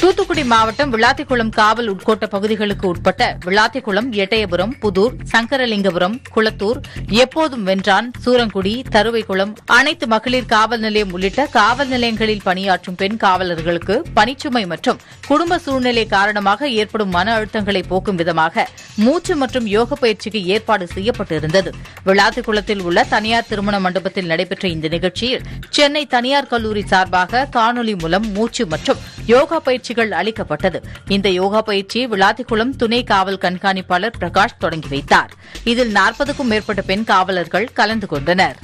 தூத்துக்குடி மாவட்டம் விளாத்திக்குளம் காவல் உட்கோட்ட பகுதிகளுக்கு உட்பட்ட விளாத்திக்குளம் எட்டயபுரம் புதூர் சங்கரலிங்கபுரம் குளத்தூர் எப்போதும் வென்றான் சூரங்குடி தருவைக்குளம் அனைத்து மகளிர் காவல் நிலையம் உள்ளிட்ட காவல் நிலையங்களில் பணியாற்றும் பெண் காவலர்களுக்கு பணிச்சுமை மற்றும் குடும்ப சூழ்நிலை காரணமாக ஏற்படும் மன அழுத்தங்களை போக்கும் விதமாக மூச்சு மற்றும் யோக பயிற்சிக்கு ஏற்பாடு செய்யப்பட்டிருந்தது. விளாத்திக்குளத்தில் உள்ள தனியார் திருமண மண்டபத்தில் நடைபெற்ற இந்த நிகழ்ச்சியில் சென்னை தனியார் கல்லூரி சார்பாக காணொலி மூலம் மூச்சு மற்றும் யோகா பயிற்சிகள் அளிக்கப்பட்டது. இந்த யோகா பயிற்சியை விளாத்திக்குளம் துணை காவல் கண்காணிப்பாளர் பிரகாஷ் தொடங்கி வைத்தார். இதில் நாற்பதுக்கும் மேற்பட்ட பெண் காவலர்கள் கலந்து கொண்டனர்.